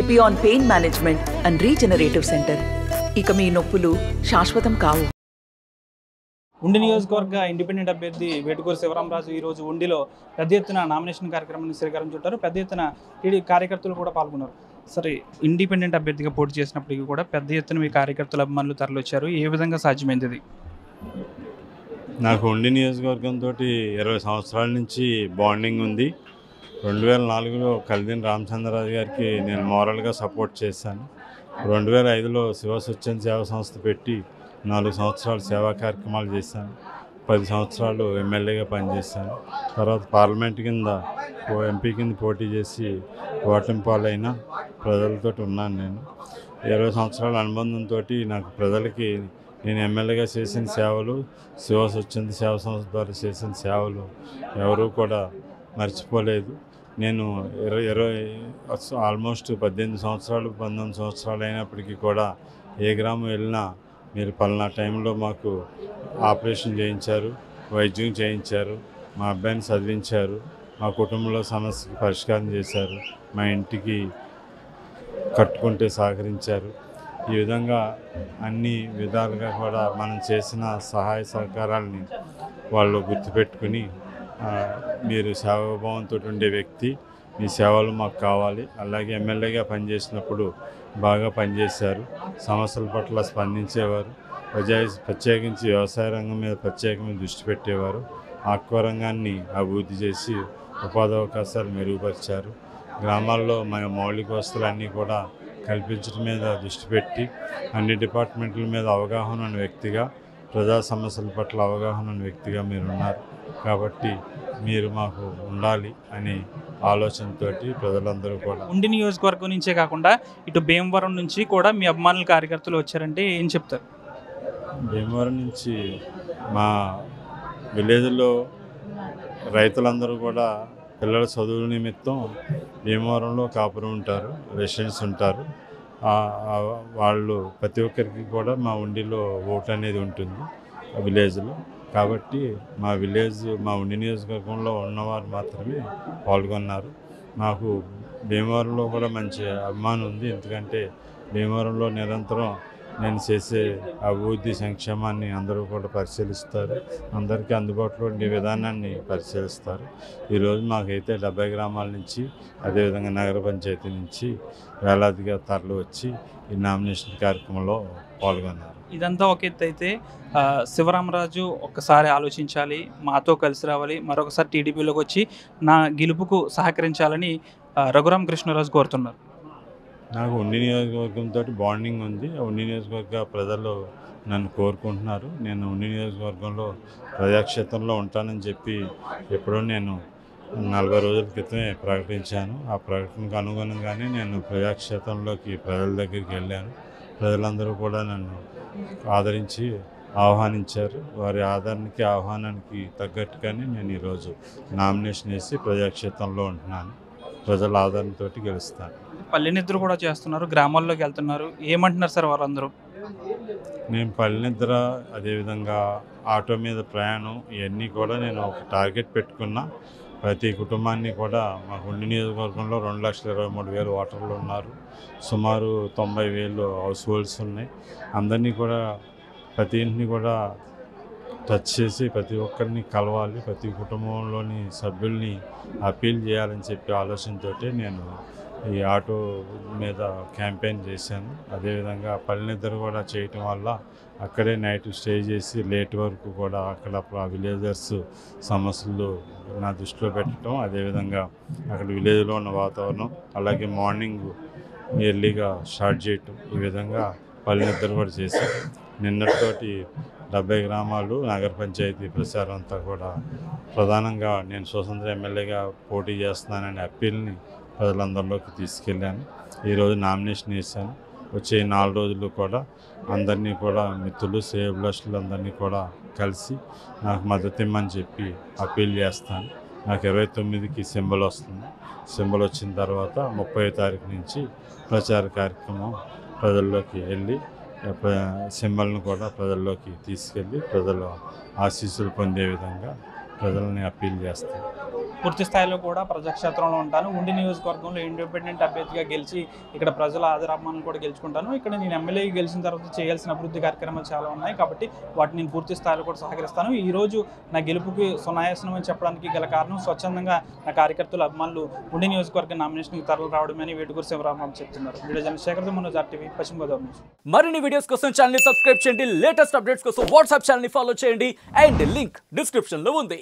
Epione pain management and regenerative centre. ఇక మీ నొప్పులు శాశ్వతం కావు. ఉండి నియోజకవర్గ ఇండిపెండెంట్ అభ్యర్థి వేటుకూరు శివరామరాజు ఈ రోజు ఉండిలో పెద్ద ఎత్తున నామినేషన్ కార్యక్రమాన్ని శ్రీకారం చుట్టారు. పెద్ద ఎత్తున టీడీ కార్యకర్తలు కూడా పాల్గొన్నారు. సరే ఇండిపెండెంట్ అభ్యర్థిగా పోటీ చేసినప్పటికీ కూడా పెద్ద ఎత్తున మీ కార్యకర్తలు అభిమానులు తరలివచ్చారు. ఏ విధంగా సాధ్యమైంది ఇది? నాకు ఉండి నియోజకవర్గంతో ఇరవై సంవత్సరాల నుంచి బాండింగ్ ఉంది. రెండు వేల నాలుగులో కలిదిన రామచంద్రరాజు గారికి నేను మోరల్గా సపోర్ట్ చేశాను. రెండు వేల ఐదులో శివ స్వచ్ఛంద సేవా సంస్థ పెట్టి నాలుగు సంవత్సరాలు సేవా కార్యక్రమాలు చేశాను. పది సంవత్సరాలు ఎమ్మెల్యేగా పనిచేశాను. తర్వాత పార్లమెంట్ కింద ఓ ఎంపీ కింద పోటీ చేసి ఓటమి పాలైన ప్రజలతో ఉన్నాను నేను. ఇరవై సంవత్సరాల అనుబంధంతో నాకు ప్రజలకి నేను ఎమ్మెల్యేగా చేసిన సేవలు శివ స్వచ్ఛంద సేవా సంస్థ ద్వారా చేసిన సేవలు ఎవరూ కూడా మర్చిపోలేదు. నేను ఇరవై ఇరవై ఆల్మోస్ట్ పద్దెనిమిది సంవత్సరాలు పంతొమ్మిది సంవత్సరాలు అయినప్పటికీ కూడా ఏ గ్రామం వెళ్ళినా మీరు పలానా టైంలో మాకు ఆపరేషన్ చేయించారు వైద్యం చేయించారు మా అబ్బాయిని చదివించారు మా కుటుంబంలో సమస్యకి పరిష్కారం చేశారు మా ఇంటికి కట్టుకుంటే సహకరించారు. ఈ విధంగా అన్ని విధాలుగా కూడా మనం చేసిన సహాయ సహకారాలని వాళ్ళు గుర్తుపెట్టుకుని మీరు సేవాభావంతో ఉండే వ్యక్తి మీ సేవలు మాకు కావాలి. అలాగే ఎమ్మెల్యేగా పనిచేసినప్పుడు బాగా పనిచేశారు. సమస్యల పట్ల స్పందించేవారు. ప్రజా ప్రత్యేకించి వ్యవసాయ రంగం మీద ప్రత్యేకమైన దృష్టి పెట్టేవారు. ఆక్వా రంగాన్ని అభివృద్ధి చేసి ఉపాధి అవకాశాలు మెరుగుపరిచారు. గ్రామాల్లో మన మౌలిక వసతులన్నీ కూడా కల్పించడం మీద దృష్టి పెట్టి అన్ని డిపార్ట్మెంట్ల మీద అవగాహన ఉన్న వ్యక్తిగా ప్రజా సమస్యల పట్ల అవగాహన వ్యక్తిగా మీరు ఉన్నారు కాబట్టి మీరు మాకు ఉండాలి అనే ఆలోచనతోటి ప్రజలందరూ కూడా ఉండి నియోజకవర్గం నుంచే కాకుండా ఇటు భీమవరం నుంచి కూడా మీ అభిమానుల కార్యకర్తలు వచ్చారంటే ఏం చెప్తారు? భీమవరం నుంచి మా విలేజ్లో రైతులందరూ కూడా పిల్లల చదువుల నిమిత్తం భీమవరంలో కాపురం ఉంటారు రెసిడెంట్స్ ఉంటారు. వాళ్ళు ప్రతి ఒక్కరికి కూడా మా ఉండిలో ఓటు అనేది ఉంటుంది ఆ విలేజ్లో. కాబట్టి మా విలేజ్ మా ఉండి నియోజకవర్గంలో ఉన్నవారు మాత్రమే పాల్గొన్నారు. నాకు భీమవరంలో కూడా మంచి అభిమానం ఉంది. ఎందుకంటే భీమవరంలో నిరంతరం నేను చేసే అభివృద్ధి సంక్షేమాన్ని అందరూ కూడా పరిశీలిస్తారు. అందరికీ అందుబాటులో ఉండే విధానాన్ని పరిశీలిస్తారు. ఈరోజు మాకైతే డెబ్బై గ్రామాల నుంచి అదేవిధంగా నగర పంచాయతీ నుంచి వేలాదిగా తరలి వచ్చి ఈ నామినేషన్ కార్యక్రమంలో పాల్గొన్నారు. ఇదంతా ఒక ఎత్తు అయితే శివరామరాజు ఒక్కసారి ఆలోచించాలి మాతో కలిసి రావాలి మరొకసారి టీడీపీలోకి వచ్చి నా గెలుపుకు సహకరించాలని రఘురామ కృష్ణరాజు కోరుతున్నారు. నాకు ఉండి నియోజకవర్గంతో బాండింగ్ ఉంది. ఉండి నియోజకవర్గ ప్రజలు నన్ను కోరుకుంటున్నారు. నేను ఉండి నియోజకవర్గంలో ప్రజాక్షేత్రంలో ఉంటానని చెప్పి ఎప్పుడో నేను నలభై రోజుల క్రితమే ప్రకటించాను. ఆ ప్రకటనకు అనుగుణంగానే నేను ప్రజాక్షేత్రంలోకి ప్రజల దగ్గరికి వెళ్ళాను. ప్రజలందరూ కూడా నన్ను ఆదరించి ఆహ్వానించారు. వారి ఆదరణకి ఆహ్వానానికి తగ్గట్టుగానే నేను ఈరోజు నామినేషన్ వేసి ప్రజాక్షేత్రంలో ఉంటున్నాను. ప్రజల ఆదరణతోటి గెలుస్తాను. పల్లెనిద్ర కూడా చేస్తున్నారు గ్రామాల్లోకి వెళ్తున్నారు. ఏమంటున్నారు సార్ వారందరూ నేను పల్లెనిద్ర అదేవిధంగా ఆటో మీద ప్రయాణం ఇవన్నీ కూడా నేను ఒక టార్గెట్ పెట్టుకున్నా. ప్రతి కుటుంబాన్ని కూడా మా ఉండి నియోజకవర్గంలో రెండు లక్షల ఇరవై మూడు వేలు ఓటర్లు ఉన్నారు. సుమారు తొంభై వేలు హౌస్ హోల్డ్స్ ఉన్నాయి. అందరినీ కూడా ప్రతి ఇంటిని కూడా టచ్ చేసి ప్రతి ఒక్కరిని కలవాలి. ప్రతి కుటుంబంలోని సభ్యుల్ని అప్పీల్ చేయాలని చెప్పి ఆలోచనతోటే నేను ఈ ఆటో మీద క్యాంపెయిన్ చేశాను. అదేవిధంగా పల్లెనిద్దరు కూడా చేయటం వల్ల అక్కడే నైట్ స్టే చేసి లేట్ వరకు కూడా అక్కడ విలేజర్స్ సమస్యలు నా దృష్టిలో పెట్టడం అదేవిధంగా అక్కడ విలేజ్లో ఉన్న వాతావరణం అలాగే మార్నింగ్ ఎర్లీగా స్టార్ట్ చేయటం ఈ విధంగా పల్లెనిద్దరు కూడా చేశాను. నిన్నటితోటి డెబ్బై గ్రామాలు నగర పంచాయతీ ప్రచారం అంతా కూడా ప్రధానంగా నేను స్వతంత్ర ఎమ్మెల్యేగా పోటీ చేస్తున్నాననే అప్పీల్ని ప్రజలందరిలోకి తీసుకెళ్ళాను. ఈరోజు నామినేషన్ వేశాను. వచ్చే నాలుగు రోజులు కూడా అందరినీ కూడా మిత్రులు సేవలస్టులు అందరినీ కూడా కలిసి నాకు మద్దతు ఇమ్మని చెప్పి అప్పీల్ చేస్తాను. నాకు ఇరవై తొమ్మిదికి సింబల్ వస్తుంది. సింబల్ వచ్చిన తర్వాత ముప్పై తారీఖు నుంచి ప్రచార కార్యక్రమం ప్రజల్లోకి వెళ్ళి సింబల్ను కూడా ప్రజల్లోకి తీసుకెళ్ళి ప్రజలు ఆశీస్సులు పొందే విధంగా ప్రజల్ని అప్పీల్ చేస్తాను. పూర్తి స్థాయిలో కూడా ప్రజాక్షేత్రంలో ఉంటాను. ఉండి నియోజకవర్గంలో ఇండిపెండెంట్ అభ్యర్థిగా గెలిచి ఇక్కడ ప్రజల ఆదరాభిమానం కూడా గెలుచుకుంటాను. ఇక్కడ నేను ఎమ్మెల్యే గెలిచిన తర్వాత చేయాల్సిన అభివృద్ధి కార్యక్రమాలు చాలా ఉన్నాయి కాబట్టి వాటిని నేను పూర్తి స్థాయిలో కూడా సహకరిస్తాను. ఈరోజు నా గెలుపుకి సునాయాసనం అని చెప్పడానికి గల కారణం స్వచ్ఛందంగా నా కార్యకర్తలు అభిమానులు ఉండి నియోజకవర్గ నామినేషన్కి తరలి రావడమని వేటుకూరు శివరామరావు చెప్తున్నారు. వీడియో చంద్రశేఖర్ మనోజ్ ఆర్టీవీ పశ్చిమ గోదావరి నుంచి మరిన్ని వీడియోస్ కోసం ఛానల్ సబ్స్క్రైబ్ చేయండి. లేటెస్ట్ అప్డేట్స్ కోసం వాట్సాప్ ఛానల్ ఫాలో చేయండి. అండ్ లింక్ డిస్క్రిప్షన్లో ఉంది.